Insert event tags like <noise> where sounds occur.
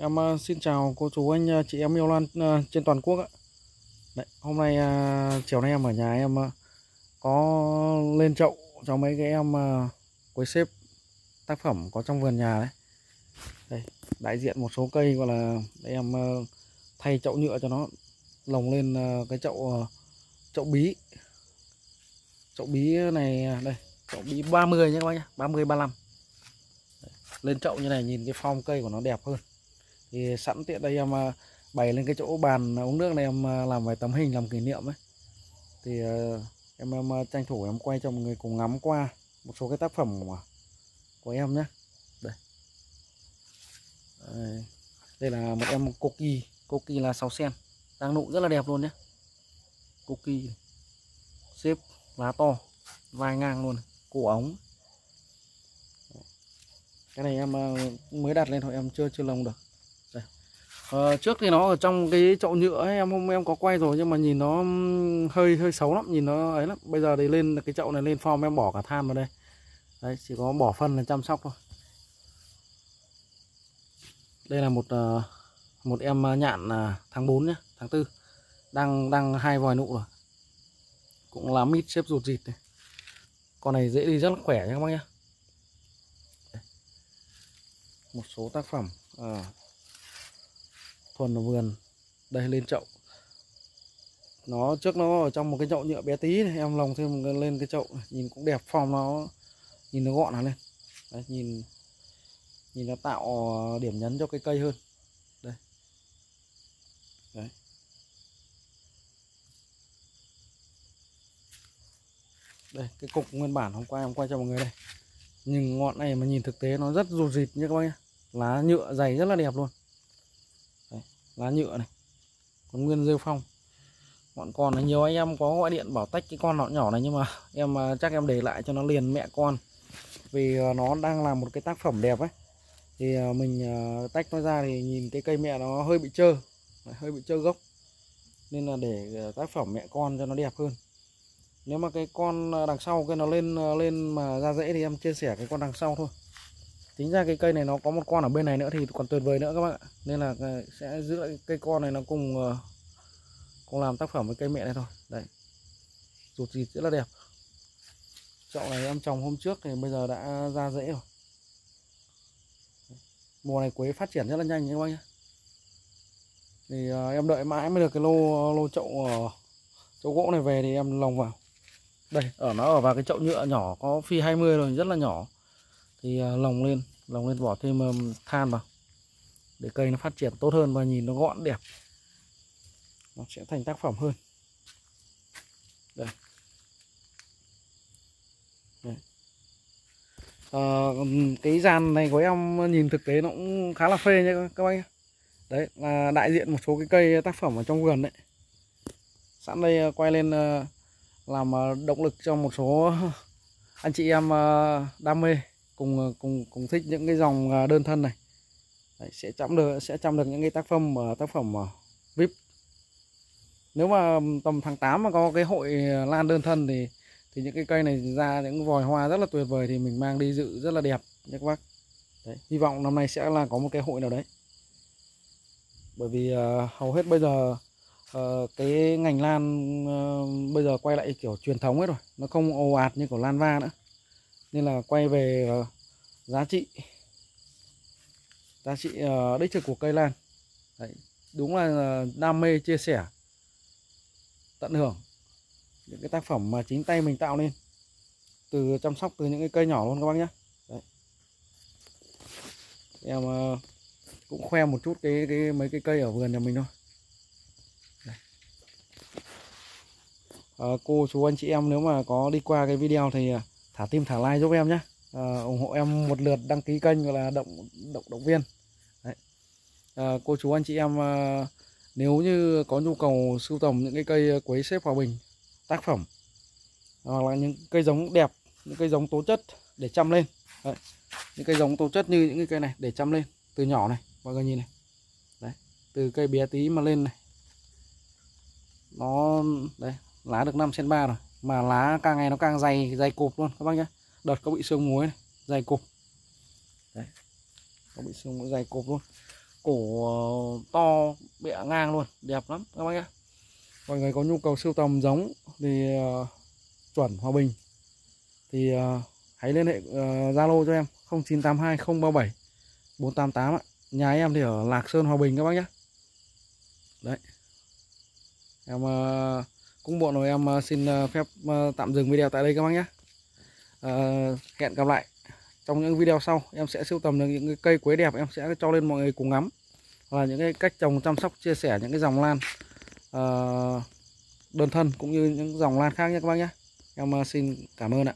Em ờ, xin chào cô chú anh ờ, chị em yêu lan ờ, trên toàn quốc ạ. Đấy, hôm nay chiều nay em ở nhà em có lên chậu cho mấy cái em uh, quấy xếp tác phẩm có trong vườn nhà đấy. Đây, đại diện một số cây gọi là để em thay chậu nhựa cho nó lồng lên cái chậu chậu bí. Chậu bí này đây, chậu bí 30 nhé các bác nhé, 30 35. Đấy, lên chậu như này nhìn cái form cây của nó đẹp hơn thì sẵn tiện đây em à, bày lên cái chỗ bàn uống nước này em à, làm vài tấm hình làm kỷ niệm ấy. Thì à, em em tranh thủ em quay cho mọi người cùng ngắm qua một số cái tác phẩm của, của em nhé. Đây. Đây, là một em coki coki là sáu sen. Đang nụ rất là đẹp luôn nhé. Coki xếp lá to vai ngang luôn cổ ống. Cái này em mới đặt lên thôi em chưa chưa lồng được à, trước thì nó ở trong cái chậu nhựa ấy, em hôm em có quay rồi nhưng mà nhìn nó hơi hơi xấu lắm nhìn nó ấy lắm. Bây giờ thì lên cái chậu này lên form em bỏ cả than vào đây. Đấy chỉ có bỏ phân là chăm sóc thôi. Đây là một ờ, một em ờ, nhạn tháng 4 nhé tháng 4 đang đang hai vòi nụ rồi. Cũng lá mít xếp ruột dịt này con này dễ đi rất là khỏe nha các bác nhé một số tác phẩm à, thuần ở vườn. Đây lên chậu. Nó trước nó ở trong một cái chậu nhựa bé tí này. em lồng thêm lên cái chậu nhìn cũng đẹp form nó nhìn nó gọn hẳn lên. Đấy, nhìn nhìn nó tạo điểm nhấn cho cái cây hơn. Đây. Đấy. Đây cái cục nguyên bản hôm qua em quay cho mọi người đây. Nhưng ngọn này mà nhìn thực tế nó rất rụt rịt nhé các bác nhé. Lá nhựa dày rất là đẹp luôn lá nhựa này còn nguyên rêu phong. Bọn con này nhiều anh em có gọi điện bảo tách cái con nhỏ nhỏ này nhưng mà <laughs> em à, chắc em để lại cho nó liền mẹ con. Vì à, nó đang làm một cái tác phẩm đẹp ấy. Thì à, mình tách nó ra thì nhìn cái cây mẹ nó hơi bị trơ, hơi bị trơ gốc. Nên là để tác phẩm mẹ con cho nó đẹp hơn. Nếu mà cái con đằng sau cái nó lên lên mà ra rễ thì em chia sẻ cái con đằng sau thôi chính ra cái cây này nó có một con ở bên này nữa thì còn tuyệt vời nữa các bạn ạ. Nên là ờ, sẽ giữ lại cây con này nó cùng ờ, cùng làm tác phẩm với cây mẹ này thôi. Đấy. Rụt gì rất là đẹp. Chậu này em trồng hôm trước thì bây giờ đã ra rễ rồi. Mùa này quế phát triển rất là nhanh các bạn nhé. Thì ờ, em đợi mãi mới được cái lô lô chậu chậu gỗ này về thì em lồng vào. Đây, ở, nó ở vào cái chậu nhựa nhỏ có phi 20 rồi, rất là nhỏ thì à, lồng lên lồng lên bỏ thêm than vào. Để cây nó phát triển tốt hơn và nhìn nó gọn đẹp. Nó sẽ thành tác phẩm hơn. Đây. À, cái dàn này của em nhìn thực tế nó cũng khá là phê nha các anh đấy là đại diện một số cái cây tác phẩm ở trong vườn đấy. Sẵn đây à, quay lên à, làm động lực cho một số <laughs> anh chị em đam mê cùng ờ, cùng cùng thích những cái dòng ờ, đơn thân này. Đấy, sẽ chăm được sẽ chăm được những cái tác phẩm tác phẩm vip nếu mà tầm tháng 8 mà có cái hội ờ, lan đơn thân thì thì những cái cây này ra những vòi hoa rất là tuyệt vời thì mình mang đi dự rất là đẹp nhé các bác. Đấy, hy vọng năm nay sẽ là có một cái hội nào đấy. Bởi vì uh, hầu hết bây giờ uh, cái ngành lan uh, bây giờ quay lại kiểu truyền thống hết rồi nó không ồ ạt như của lan va nữa nên là quay về uh, giá trị giá trị uh, đích thực của cây lan. Đấy, đúng là uh, đam mê chia sẻ tận hưởng những cái tác phẩm mà chính tay mình tạo nên từ chăm sóc từ những cái cây nhỏ luôn các bác nhé. Đấy. em uh, cũng khoe một chút cái cái mấy cái cây ở vườn nhà mình thôi. À, cô chú anh chị em nếu mà có đi qua cái video thì thả tim thả like giúp em nhé à, ờ, ủng hộ em một lượt đăng ký kênh gọi là động động động viên. Đấy. À, cô chú anh chị em à, nếu như có nhu cầu sưu tầm những cái cây quế xếp hòa bình tác phẩm hoặc là những cây giống đẹp những cây giống tố chất để chăm lên. Đấy. những cây giống tố chất như những cái cây này để chăm lên từ nhỏ này mọi người nhìn này. Đấy. Từ cây bé tí mà lên này. Nó đấy lá được 5 cm 3 rồi mà lá càng ngày nó càng dày dày cục luôn các bác nhé đợt có bị sương muối này dày cục đấy. Có bị sương muối dày cục luôn. Cổ ờ, to bẹ ngang luôn đẹp lắm các bác nhé mọi người có nhu cầu sưu tầm giống thì uh, chuẩn hòa bình. Thì uh, hãy liên hệ zalo zalo cho em 0982 037 488 ạ. Nhà em thì ở Lạc Sơn Hòa Bình các bác nhé đấy. Em uh, cũng muộn rồi, em ờ, xin ờ, phép ờ, tạm dừng video tại đây các bác nhé. Hẹn gặp lại. Trong những video sau, em sẽ sưu tầm được những cái cây quế đẹp em sẽ cho lên mọi người cùng ngắm. Và những cái cách trồng, chăm sóc, chia sẻ những cái dòng lan đơn thân cũng như những dòng lan khác nhé các bác nhé. Em xin cảm ơn ạ.